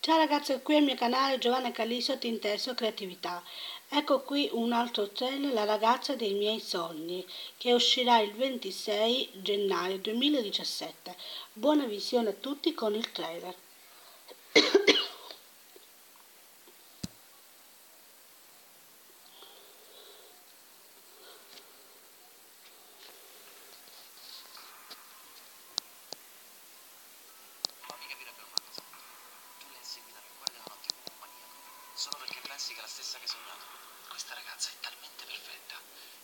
Ciao ragazzi, qui è il mio canale Giovanna Calisso Tintesso Creatività. Ecco qui un altro trailer, La ragazza dei miei sogni, che uscirà il 26 gennaio 2017. Buona visione a tutti con il trailer. solo perché pensi che è la stessa che sognato. Questa ragazza è talmente perfetta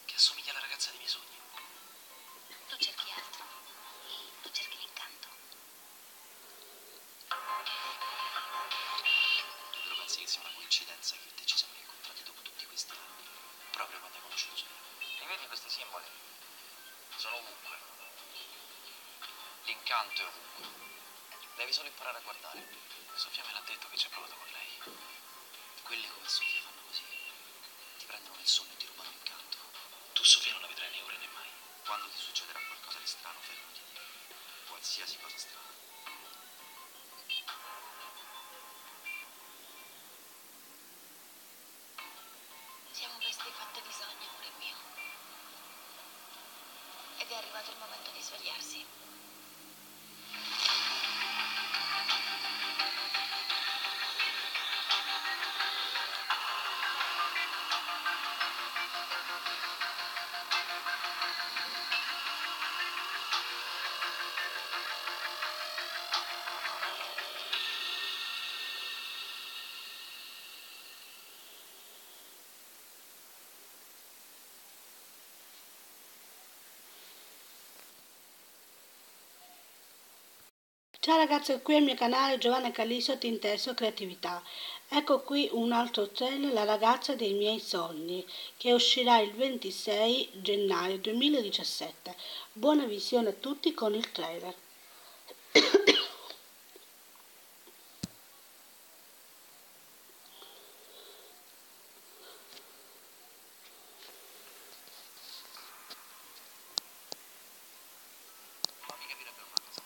che assomiglia alla ragazza dei miei sogni. Tu cerchi altro. Tu cerchi l'incanto. Tu però pensi che sia una coincidenza che te ci siamo incontrati dopo tutti questi anni, proprio quando hai conosciuto Sofia. Li vedi questi simboli? Sono ovunque. L'incanto è ovunque. Devi solo imparare a guardare. Sofia me l'ha detto che ci ha provato con lei. Quelli come Sofia fanno così. Ti prendono nel sonno e ti rubano l'incanto. Tu Sofia non la vedrai né ora né mai. Quando ti succederà qualcosa di strano, fermati. Qualsiasi cosa strana. Siamo bestie fatte di sogni, amore mio. Ed è arrivato il momento di svegliarsi. Ciao ragazzi, qui è il mio canale Giovanna Calisso Tintesso Creatività. Ecco qui un altro trailer, La ragazza dei miei sogni, che uscirà il 26 gennaio 2017. Buona visione a tutti con il trailer. Fammi capire per una cosa.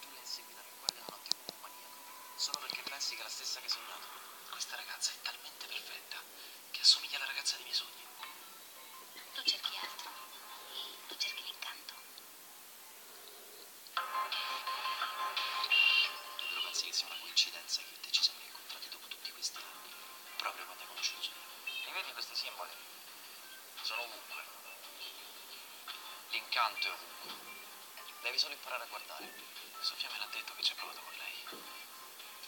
Tu l'hai inseguita nel cuore della notte come un maniaco, è la stessa che hai sognato. Questa ragazza è talmente perfetta che assomiglia alla ragazza dei miei sogni. Tu cerchi altro. Tu cerchi l'incanto. Tu però pensi che sia una coincidenza che io e te ci siamo incontrati dopo tutti questi anni, proprio quando hai conosciuto Sofia. Li vedi questi simboli? Sono ovunque. L'incanto è ovunque. Devi solo imparare a guardare. Sofia me l'ha detto che ci ha provato con lei.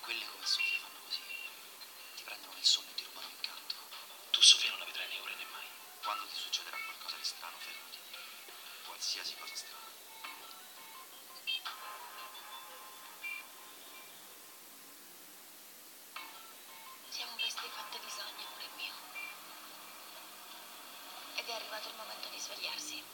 Quelli come Sofia fanno così. Ti prendono nel sonno e ti rubano l'incanto. Tu Sofia non la vedrai né ora né mai. Quando ti succederà qualcosa di strano, fermati. Qualsiasi cosa strana. Siamo bestie fatte di sogni, amore mio. Ed è arrivato il momento di svegliarsi.